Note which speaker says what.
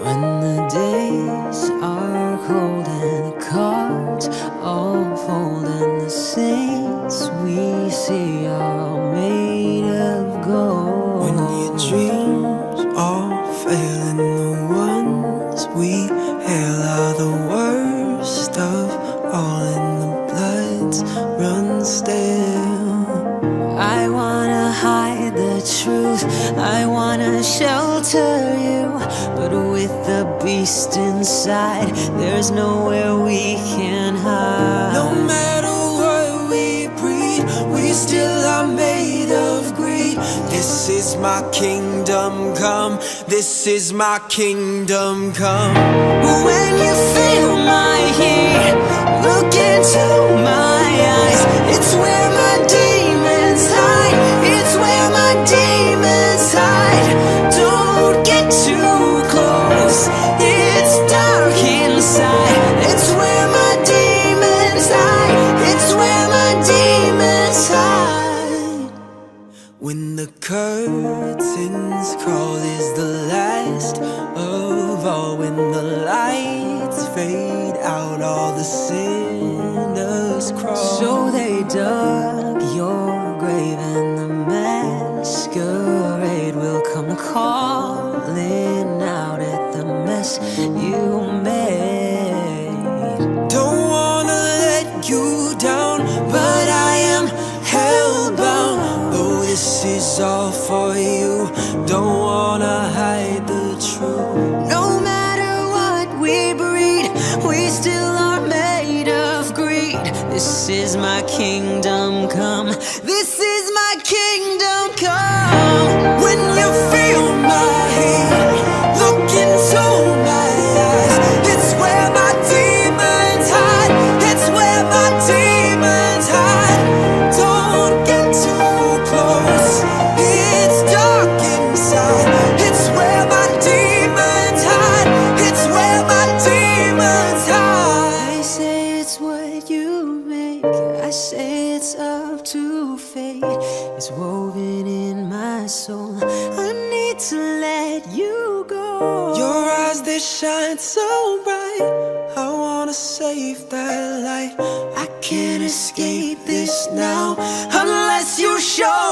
Speaker 1: When the days are cold and the cards all fold and the saints we see are made of gold.
Speaker 2: When your dreams
Speaker 1: truth, I wanna shelter you. But with the beast inside, there's nowhere we can hide.
Speaker 2: No matter what we breed, we still are made of greed. This is my kingdom come, this is my kingdom come.
Speaker 1: When you feel my heat, look into my
Speaker 2: crawl is the last of all. When the lights fade out, all the sinners crawl.
Speaker 1: So they dug your grave and the masquerade will come calling out at the mess
Speaker 2: this is all for you, don't wanna hide the truth.
Speaker 1: No matter what we breed, we still are made of greed. This is my kingdom come.
Speaker 2: It's
Speaker 1: what you make. I say it's up to fate. It's woven in my soul. I need to let you go.
Speaker 2: Your eyes, they shine so bright. I wanna save that light. I can't escape this now unless you show.